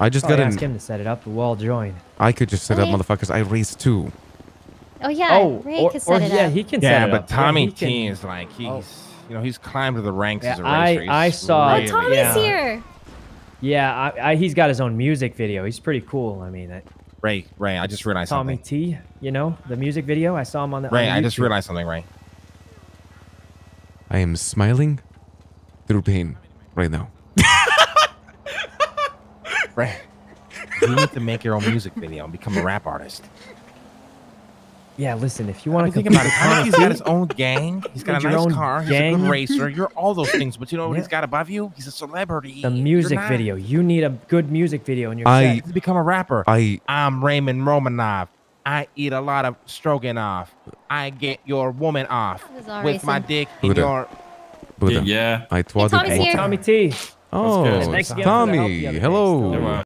I just oh, Probably got ask in. him to set it up. We'll all join. I could just set up motherfuckers. I race too. Oh yeah, oh, Ray or, could or set it yeah, up. he can Yeah, set it but up. Yeah, Tommy can- T is like he's Oh. you know he's climbed to the ranks Yeah, as a racer. He's I saw- oh, really- Tommy's yeah. here. Yeah, I, I, he's got his own music video. He's pretty cool. I mean, that, Ray, Ray, I just realized something. Tommy something. T. You know the music video. I saw him on the. Ray, on I just realized something, Ray. I am smiling through pain right now. Ray, you need to make your own music video and become a rap artist. Yeah, listen. If you want to think about it. Tommy's got his own gang. He's got Build a nice own car. He's a good racer. You're all those things, but you know what he's Yeah. got above you? He's a celebrity. the music not. video. You need a good music video in your I- set. To become a rapper. I I'm Raymond Romanov. I eat a lot of stroganoff. I get your woman off This is all with my dick in your. Buddha. Yeah. I Hey, twatted. Tommy's here. Tommy T. Oh, it's Thanks again for the help the Tommy. Hello. Still- Come on.